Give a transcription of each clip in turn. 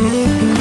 Xin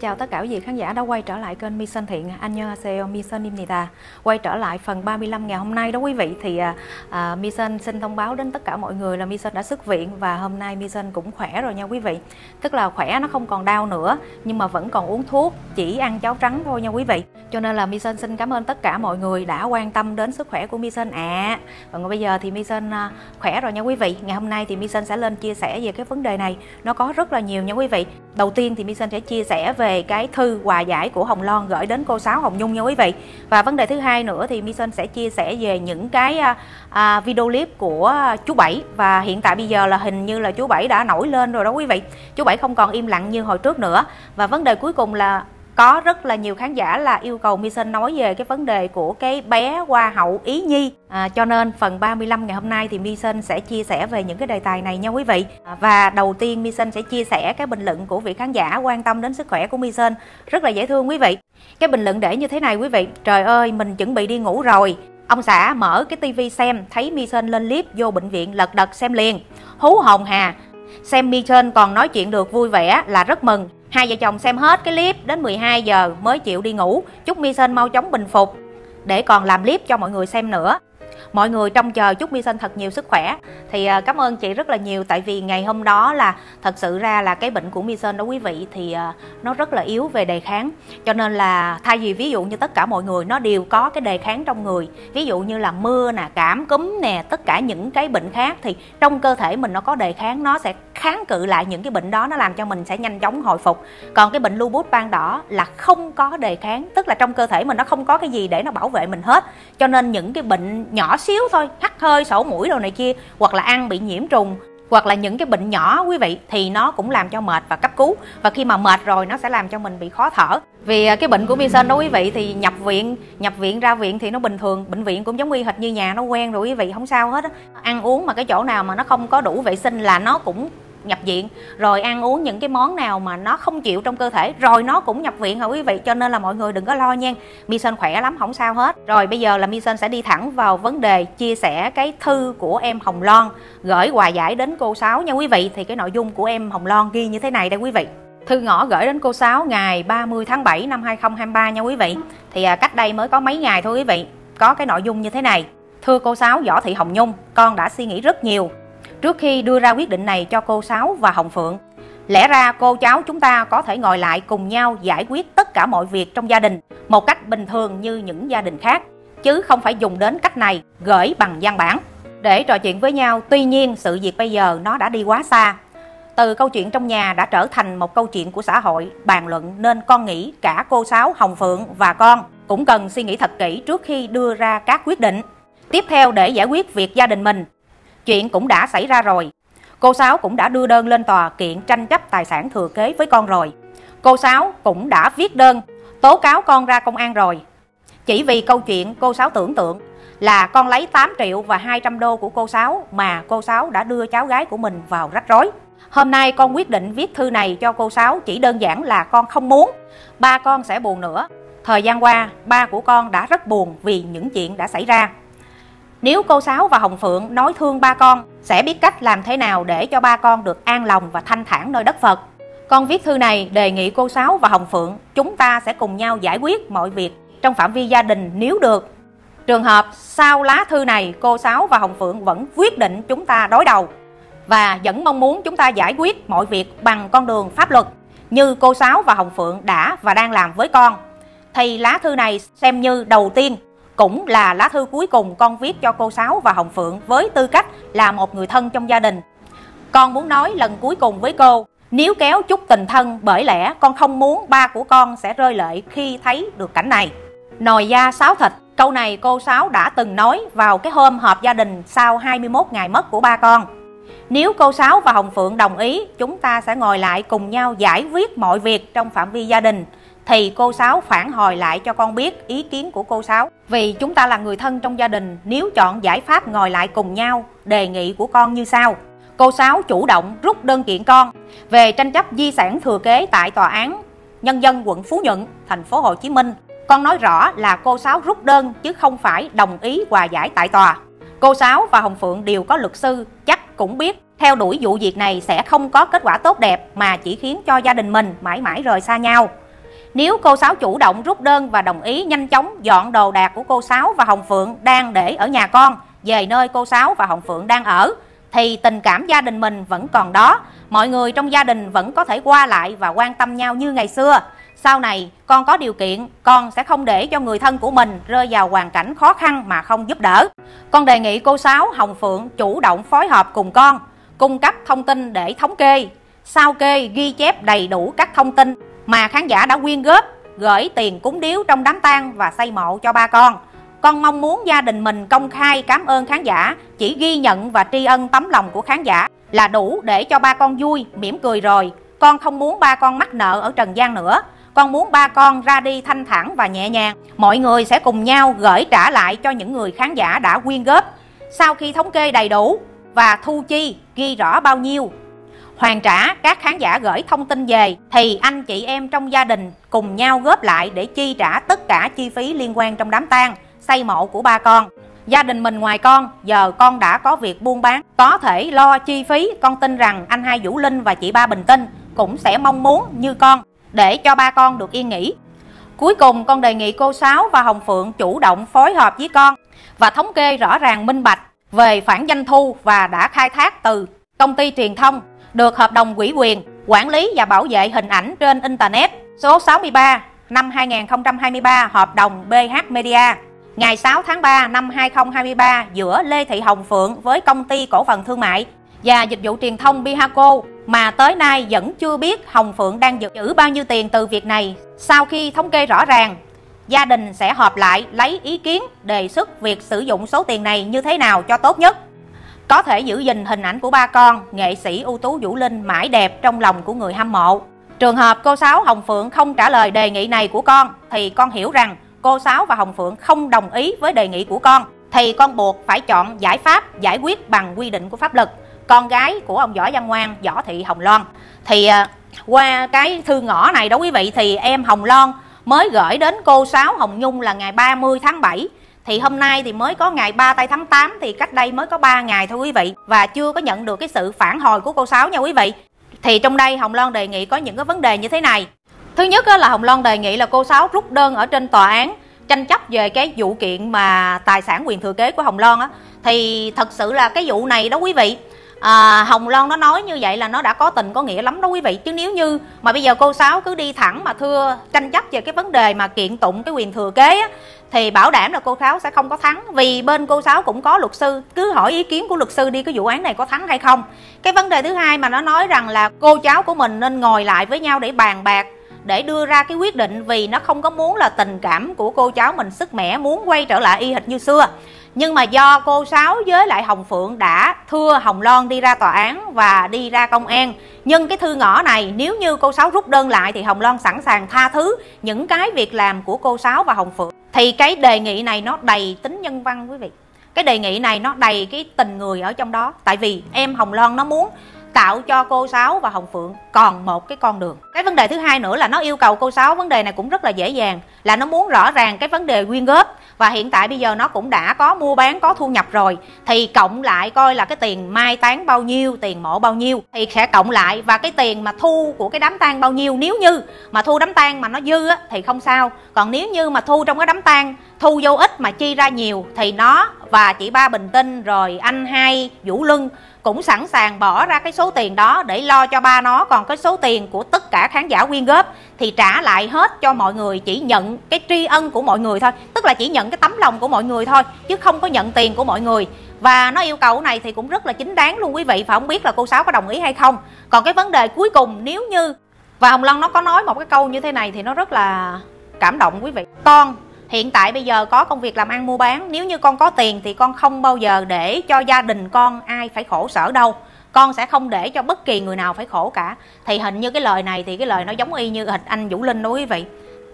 chào tất cả quý vị khán giả đã quay trở lại kênh Mission Thiện 안녕하세요 Mission입니다 Quay trở lại phần 35 ngày hôm nay đó quý vị Thì à, à, Mission xin thông báo đến tất cả mọi người là Mission đã xuất viện Và hôm nay Mission cũng khỏe rồi nha quý vị Tức là khỏe nó không còn đau nữa Nhưng mà vẫn còn uống thuốc Chỉ ăn cháo trắng thôi nha quý vị Cho nên là Mission xin cảm ơn tất cả mọi người đã quan tâm đến sức khỏe của Mission à Và bây giờ thì Mission à, khỏe rồi nha quý vị Ngày hôm nay thì Mission sẽ lên chia sẻ về cái vấn đề này Nó có rất là nhiều nha quý vị Đầu tiên thì Mission sẽ chia sẻ về cái thư quà giải của Hồng Loan gửi đến cô Sáu Hồng Nhung nha quý vị. Và vấn đề thứ hai nữa thì Mission sẽ chia sẻ về những cái à, à, video clip của chú Bảy. Và hiện tại bây giờ là hình như là chú Bảy đã nổi lên rồi đó quý vị. Chú Bảy không còn im lặng như hồi trước nữa. Và vấn đề cuối cùng là có rất là nhiều khán giả là yêu cầu Mission nói về cái vấn đề của cái bé hoa hậu Ý Nhi. À, cho nên phần 35 ngày hôm nay thì Mission sẽ chia sẻ về những cái đề tài này nha quý vị. À, và đầu tiên Mission sẽ chia sẻ cái bình luận của vị khán giả quan tâm đến sức khỏe của Mission rất là dễ thương quý vị. Cái bình luận để như thế này quý vị trời ơi mình chuẩn bị đi ngủ rồi. Ông xã mở cái tivi xem thấy Mission lên clip vô bệnh viện lật đật xem liền. Hú hồn hà. Xem Mission còn nói chuyện được vui vẻ là rất mừng. Hai vợ chồng xem hết cái clip đến 12 giờ mới chịu đi ngủ. Chúc Mission mau chóng bình phục để còn làm clip cho mọi người xem nữa mọi người trông chờ chúc mi sinh thật nhiều sức khỏe. Thì à, cảm ơn chị rất là nhiều. Tại vì ngày hôm đó là thật sự ra là cái bệnh của mi sinh đó quý vị, thì à, nó rất là yếu về đề kháng. Cho nên là thay vì ví dụ như tất cả mọi người nó đều có cái đề kháng trong người, ví dụ như là mưa nè, cảm cúm nè, tất cả những cái bệnh khác, thì trong cơ thể mình nó có đề kháng, nó sẽ kháng cự lại những cái bệnh đó, nó làm cho mình sẽ nhanh chóng hồi phục. Còn cái bệnh lupus ban đỏ là không có đề kháng, tức là trong cơ thể mình nó không có cái gì để nó bảo vệ mình hết. Cho nên những cái bệnh nhỏ xíu thôi, hắt hơi sổ mũi đồ này kia, hoặc là ăn bị nhiễm trùng, hoặc là những cái bệnh nhỏ, quý vị, thì nó cũng làm cho mệt và cấp cứu. Và khi mà mệt rồi, nó sẽ làm cho mình bị khó thở. Vì à, cái bệnh của Mason đó, quý vị, thì nhập viện nhập viện ra viện thì nó bình thường, bệnh viện cũng giống y hệt như nhà, nó quen rồi, quý vị, không sao hết á. Ăn uống mà cái chỗ nào mà nó không có đủ vệ sinh là nó cũng nhập viện, rồi ăn uống những cái món nào mà nó không chịu trong cơ thể, rồi nó cũng nhập viện hả quý vị? Cho nên là mọi người đừng có lo nha. Mison khỏe lắm, không sao hết. Rồi bây giờ là Mison sẽ đi thẳng vào vấn đề chia sẻ cái thư của em Hồng Loan, gửi quà giải đến cô Sáu nha quý vị. Thì cái nội dung của em Hồng Loan ghi như thế này đây quý vị. Thư ngõ gửi đến cô Sáu ngày 30 tháng 7 năm 2023 nha quý vị. Thì à, cách đây mới có mấy ngày thôi quý vị. Có cái nội dung như thế này. Thưa cô Sáu, Võ Thị Hồng Nhung, Con đã suy nghĩ rất nhiều trước khi đưa ra quyết định này cho cô Sáu và Hồng Phượng. Lẽ ra cô cháu chúng ta có thể ngồi lại cùng nhau giải quyết tất cả mọi việc trong gia đình một cách bình thường như những gia đình khác, chứ không phải dùng đến cách này gửi bằng văn bản để trò chuyện với nhau. Tuy nhiên, sự việc bây giờ nó đã đi quá xa. Từ câu chuyện trong nhà đã trở thành một câu chuyện của xã hội bàn luận nên con nghĩ cả cô Sáu, Hồng Phượng và con cũng cần suy nghĩ thật kỹ trước khi đưa ra các quyết định. Tiếp theo để giải quyết việc gia đình mình, Chuyện cũng đã xảy ra rồi. Cô Sáu cũng đã đưa đơn lên tòa kiện tranh chấp tài sản thừa kế với con rồi. Cô Sáu cũng đã viết đơn tố cáo con ra công an rồi. Chỉ vì câu chuyện cô Sáu tưởng tượng là con lấy 8 triệu và 200 đô của cô Sáu mà cô Sáu đã đưa cháu gái của mình vào rắc rối. Hôm nay con quyết định viết thư này cho cô Sáu chỉ đơn giản là con không muốn ba con sẽ buồn nữa. Thời gian qua, ba của con đã rất buồn vì những chuyện đã xảy ra. Nếu cô Sáu và Hồng Phượng nói thương ba con, sẽ biết cách làm thế nào để cho ba con được an lòng và thanh thản nơi đất Phật. Con viết thư này đề nghị cô Sáu và Hồng Phượng chúng ta sẽ cùng nhau giải quyết mọi việc trong phạm vi gia đình nếu được. Trường hợp sau lá thư này cô Sáu và Hồng Phượng vẫn quyết định chúng ta đối đầu và vẫn mong muốn chúng ta giải quyết mọi việc bằng con đường pháp luật như cô Sáu và Hồng Phượng đã và đang làm với con. Thì lá thư này xem như đầu tiên cũng là lá thư cuối cùng con viết cho cô Sáu và Hồng Phượng với tư cách là một người thân trong gia đình. Con muốn nói lần cuối cùng với cô, nếu kéo chút tình thân bởi lẽ con không muốn ba của con sẽ rơi lệ khi thấy được cảnh này. Nồi da sáo thịt, câu này cô Sáu đã từng nói vào cái hôm họp gia đình sau 21 ngày mất của ba con. Nếu cô Sáu và Hồng Phượng đồng ý, chúng ta sẽ ngồi lại cùng nhau giải quyết mọi việc trong phạm vi gia đình thì cô Sáu phản hồi lại cho con biết ý kiến của cô Sáu. Vì chúng ta là người thân trong gia đình, nếu chọn giải pháp ngồi lại cùng nhau, đề nghị của con như sau. Cô Sáu chủ động rút đơn kiện con về tranh chấp di sản thừa kế tại tòa án nhân dân quận Phú Nhuận, thành phố Hồ Chí Minh. con nói rõ là cô Sáu rút đơn chứ không phải đồng ý hòa giải tại tòa. Cô Sáu và Hồng Phượng đều có luật sư, chắc cũng biết theo đuổi vụ việc này sẽ không có kết quả tốt đẹp mà chỉ khiến cho gia đình mình mãi mãi rời xa nhau. Nếu cô Sáu chủ động rút đơn và đồng ý nhanh chóng dọn đồ đạc của cô Sáu và Hồng Phượng đang để ở nhà con về nơi cô Sáu và Hồng Phượng đang ở thì tình cảm gia đình mình vẫn còn đó, mọi người trong gia đình vẫn có thể qua lại và quan tâm nhau như ngày xưa. Sau này con có điều kiện, con sẽ không để cho người thân của mình rơi vào hoàn cảnh khó khăn mà không giúp đỡ. Con đề nghị cô Sáu Hồng Phượng chủ động phối hợp cùng con, cung cấp thông tin để thống kê, sao kê ghi chép đầy đủ các thông tin mà khán giả đã quyên góp, gửi tiền cúng điếu trong đám tang và xây mộ cho ba con. Con mong muốn gia đình mình công khai cảm ơn khán giả, chỉ ghi nhận và tri ân tấm lòng của khán giả là đủ để cho ba con vui, mỉm cười rồi. Con không muốn ba con mắc nợ ở trần gian nữa. Con muốn ba con ra đi thanh thản và nhẹ nhàng. Mọi người sẽ cùng nhau gửi trả lại cho những người khán giả đã quyên góp. Sau khi thống kê đầy đủ và thu chi ghi rõ bao nhiêu hoàn trả, các khán giả gửi thông tin về, thì anh chị em trong gia đình cùng nhau góp lại để chi trả tất cả chi phí liên quan trong đám tang, xây mộ của ba con. Gia đình mình ngoài con, giờ con đã có việc buôn bán. Có thể lo chi phí, con tin rằng anh hai vũ linh và chị ba bình tinh cũng sẽ mong muốn như con, để cho ba con được yên nghỉ. Cuối cùng, con đề nghị cô sáu và hồng phượng chủ động phối hợp với con và thống kê rõ ràng minh bạch về khoản doanh thu và đã khai thác từ công ty truyền thông được hợp đồng quỹ quyền quản lý và bảo vệ hình ảnh trên internet số 63 năm 2023 hợp đồng BH Media ngày 6 tháng 3 năm 2023 giữa Lê Thị Hồng Phượng với công ty cổ phần thương mại và dịch vụ truyền thông Bihaco mà tới nay vẫn chưa biết Hồng Phượng đang giữ bao nhiêu tiền từ việc này. Sau khi thống kê rõ ràng, gia đình sẽ họp lại lấy ý kiến đề xuất việc sử dụng số tiền này như thế nào cho tốt nhất. Có thể giữ gìn hình ảnh của ba con, nghệ sĩ ưu tú Vũ Linh mãi đẹp trong lòng của người hâm mộ. Trường hợp cô Sáu Hồng Phượng không trả lời đề nghị này của con thì con hiểu rằng cô Sáu và Hồng Phượng không đồng ý với đề nghị của con thì con buộc phải chọn giải pháp giải quyết bằng quy định của pháp luật. Con gái của ông Võ Văn Ngoan Võ Thị Hồng Loan. Thì à, qua cái thư ngõ này đó quý vị thì em Hồng Loan mới gửi đến cô Sáu Hồng Nhung là ngày 30 tháng 7 thì hôm nay thì mới có ngày 3 tây tháng 8 thì cách đây mới có 3 ngày thôi quý vị. Và chưa có nhận được cái sự phản hồi của cô Sáu nha quý vị. Thì trong đây Hồng Loan đề nghị có những cái vấn đề như thế này. Thứ nhất là Hồng Loan đề nghị là cô Sáu rút đơn ở trên tòa án, tranh chấp về cái vụ kiện mà tài sản quyền thừa kế của Hồng Loan á. Thì thật sự là cái vụ này đó quý vị à, Hồng Loan nó nói như vậy là nó đã có tình có nghĩa lắm đó quý vị. Chứ nếu như mà bây giờ cô Sáu cứ đi thẳng mà thưa tranh chấp về cái vấn đề mà kiện tụng cái quyền thừa kế á, thì bảo đảm là cô Sáu sẽ không có thắng. Vì bên cô Sáu cũng có luật sư. Cứ hỏi ý kiến của luật sư đi cái vụ án này có thắng hay không. Cái vấn đề thứ hai mà nó nói rằng là cô cháu của mình nên ngồi lại với nhau để bàn bạc để đưa ra cái quyết định vì nó không có muốn là tình cảm của cô cháu mình sức mẻ muốn quay trở lại y hệt như xưa nhưng mà do cô Sáu với lại Hồng Phượng đã thưa Hồng Loan đi ra tòa án và đi ra công an. Nhưng cái thư ngõ này, nếu như cô Sáu rút đơn lại thì Hồng Loan sẵn sàng tha thứ những cái việc làm của cô Sáu và Hồng Phượng. Thì cái đề nghị này nó đầy tính nhân văn, quý vị. Cái đề nghị này nó đầy cái tình người ở trong đó. Tại vì em Hồng Loan nó muốn tạo cho cô Sáu và Hồng Phượng còn một cái con đường. Cái vấn đề thứ hai nữa là nó yêu cầu cô Sáu, vấn đề này cũng rất là dễ dàng. Là nó muốn rõ ràng cái vấn đề quyên góp và hiện tại bây giờ nó cũng đã có mua bán có thu nhập rồi. Thì cộng lại coi là cái tiền mai táng bao nhiêu tiền mộ bao nhiêu thì sẽ cộng lại. Và cái tiền mà thu của cái đám tang bao nhiêu nếu như mà thu đám tang mà nó dư á, thì không sao. Còn nếu như mà thu trong cái đám tang thu vô ít mà chi ra nhiều thì nó và chị ba bình tinh rồi anh hai vũ lưng cũng sẵn sàng bỏ ra cái số tiền đó để lo cho ba nó. Còn cái số tiền của tất cả khán giả quyên góp thì trả lại hết cho mọi người, chỉ nhận cái tri ân của mọi người thôi. Tức là chỉ nhận cái tấm lòng của mọi người thôi, chứ không có nhận tiền của mọi người. Và nó yêu cầu này thì cũng rất là chính đáng luôn quý vị và không biết là cô sáu có đồng ý hay không. Còn cái vấn đề cuối cùng, nếu như, và hồng lân nó có nói một cái câu như thế này thì nó rất là cảm động quý vị. Con hiện tại bây giờ có công việc làm ăn mua bán. Nếu như con có tiền thì con không bao giờ để cho gia đình con ai phải khổ sở đâu. Con sẽ không để cho bất kỳ người nào phải khổ cả. Thì hình như cái lời này thì cái lời nó giống y như hình anh vũ linh đó quý vị.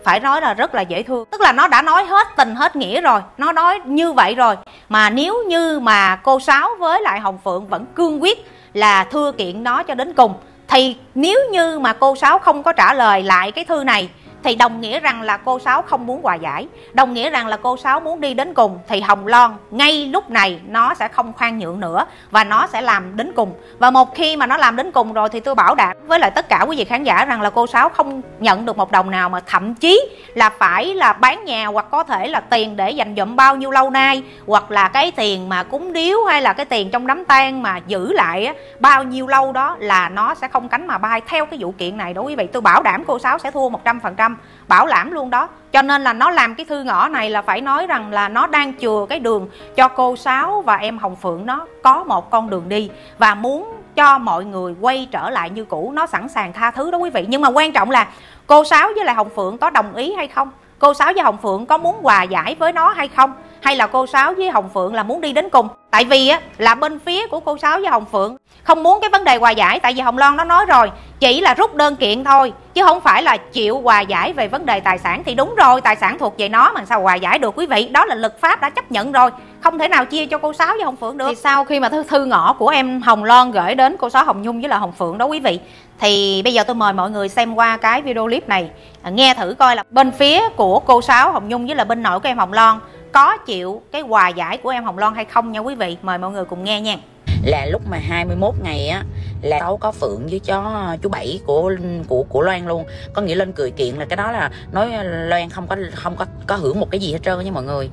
Phải nói là rất là dễ thương. Tức là nó đã nói hết tình hết nghĩa rồi. Nó nói như vậy rồi. Mà nếu như mà cô sáu với lại hồng phượng vẫn cương quyết là thưa kiện nó cho đến cùng, thì nếu như mà cô sáu không có trả lời lại cái thư này thì đồng nghĩa rằng là cô Sáu không muốn hòa giải. Đồng nghĩa rằng là cô Sáu muốn đi đến cùng. Thì Hồng Loan, ngay lúc này, nó sẽ không khoan nhượng nữa và nó sẽ làm đến cùng. Và một khi mà nó làm đến cùng rồi thì tôi bảo đảm với lại tất cả quý vị khán giả rằng là cô Sáu không nhận được một đồng nào mà thậm chí là phải là bán nhà hoặc có thể là tiền để dành dụm bao nhiêu lâu nay hoặc là cái tiền mà cúng điếu hay là cái tiền trong đám tang mà giữ lại bao nhiêu lâu đó là nó sẽ không cánh mà bay theo cái vụ kiện này đó quý vị. Tôi bảo đảm cô Sáu sẽ thua 100% bảo lãm luôn đó. Cho nên là nó làm cái thư ngõ này là phải nói rằng là nó đang chừa cái đường cho cô Sáu và em Hồng Phượng nó có một con đường đi. Và muốn cho mọi người quay trở lại như cũ, nó sẵn sàng tha thứ đó quý vị. Nhưng mà quan trọng là cô Sáu với lại Hồng Phượng có đồng ý hay không? Cô Sáu với Hồng Phượng có muốn hòa giải với nó hay không? Hay là cô Sáu với Hồng Phượng là muốn đi đến cùng? Tại vì á là bên phía của cô Sáu với Hồng Phượng. Không muốn cái vấn đề hòa giải tại vì Hồng Loan nó nói rồi chỉ là rút đơn kiện thôi chứ không phải là chịu hòa giải về vấn đề tài sản. Thì đúng rồi tài sản thuộc về nó mà sao hòa giải được quý vị? Đó là lực pháp đã chấp nhận rồi không thể nào chia cho cô Sáu với Hồng Phượng được. Thì sau khi mà thư, thư ngõ của em Hồng Loan gửi đến cô Sáu Hồng Nhung với là Hồng Phượng đó quý vị thì bây giờ tôi mời mọi người xem qua cái video clip này. À, nghe thử coi là bên phía của cô Sáu Hồng Nhung với là bên nội của em Hồng Loan có chịu cái hòa giải của em Hồng Loan hay không nha quý vị? Mời mọi người cùng nghe nha. Là lúc mà 21 ngày á, là cháu có phượng với chó, chú bảy của của của Loan luôn. Có nghĩa lên cười kiện là cái đó là nói, Loan không có không có có hưởng một cái gì hết trơn nha mọi người.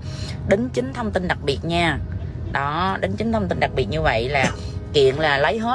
Đính chính thông tin đặc biệt nha. Đó, đính chính thông tin đặc biệt như vậy là kiện là lấy hết.